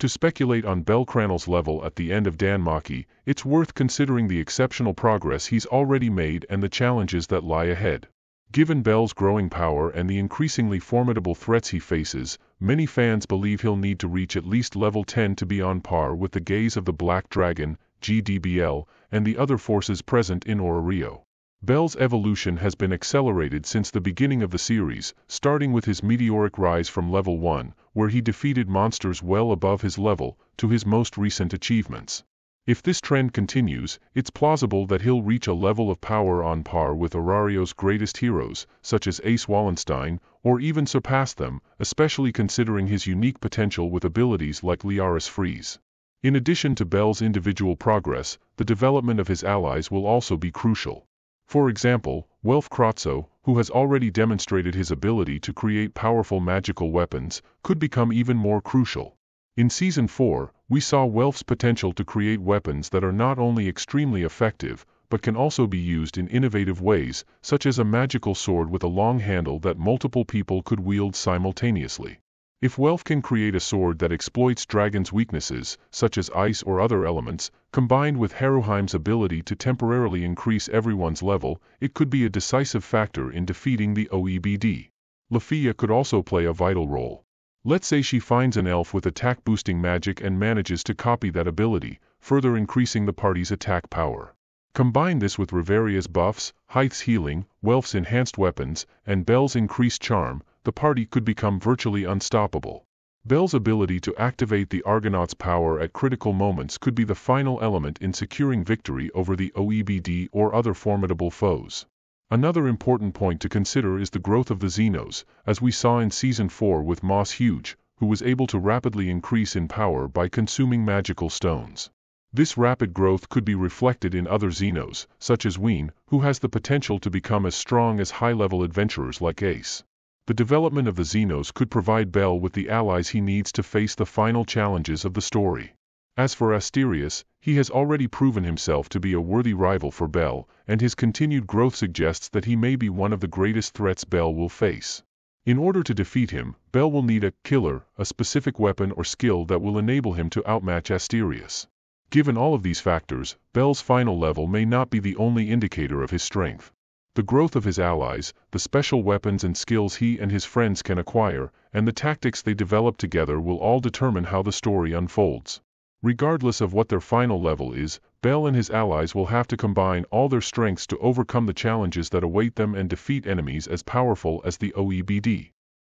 To speculate on Bell Cranel's level at the end of Danmachi, it's worth considering the exceptional progress he's already made and the challenges that lie ahead. Given Bell's growing power and the increasingly formidable threats he faces, many fans believe he'll need to reach at least level 10 to be on par with the gaze of the Black Dragon, GDBL, and the other forces present in Orario. Bell's evolution has been accelerated since the beginning of the series, starting with his meteoric rise from level 1, where he defeated monsters well above his level, to his most recent achievements. If this trend continues, it's plausible that he'll reach a level of power on par with Orario's greatest heroes, such as Aiz Wallenstein, or even surpass them, especially considering his unique potential with abilities like Liaris Freese. In addition to Bell's individual progress, the development of his allies will also be crucial. For example, Welf Crozzo, who has already demonstrated his ability to create powerful magical weapons, could become even more crucial. In Season 4, we saw Welf's potential to create weapons that are not only extremely effective, but can also be used in innovative ways, such as a magical sword with a long handle that multiple people could wield simultaneously. If Welf can create a sword that exploits Dragon's weaknesses, such as ice or other elements, combined with Haruhime's ability to temporarily increase everyone's level, it could be a decisive factor in defeating the OEBD. Lefiya could also play a vital role. Let's say she finds an elf with attack boosting magic and manages to copy that ability, further increasing the party's attack power. Combine this with Riveria's buffs, Hythe's healing, Welf's enhanced weapons, and Bell's increased charm, the party could become virtually unstoppable. Bell's ability to activate the Argonaut's power at critical moments could be the final element in securing victory over the OEBD or other formidable foes. Another important point to consider is the growth of the Xenos, as we saw in Season 4 with Moss Huge, who was able to rapidly increase in power by consuming magical stones. This rapid growth could be reflected in other Xenos, such as Wiene, who has the potential to become as strong as high-level adventurers like Aiz. The development of the Xenos could provide Bell with the allies he needs to face the final challenges of the story. As for Asterius, he has already proven himself to be a worthy rival for Bell, and his continued growth suggests that he may be one of the greatest threats Bell will face. In order to defeat him, Bell will need a killer, a specific weapon or skill that will enable him to outmatch Asterius. Given all of these factors, Bell's final level may not be the only indicator of his strength. The growth of his allies, the special weapons and skills he and his friends can acquire, and the tactics they develop together will all determine how the story unfolds. Regardless of what their final level is, Bell and his allies will have to combine all their strengths to overcome the challenges that await them and defeat enemies as powerful as the OEBD.